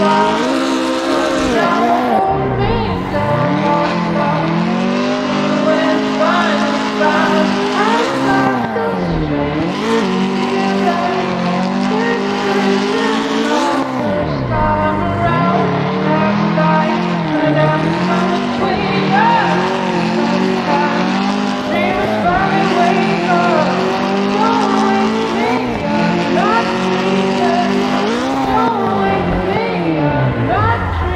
嗯 Not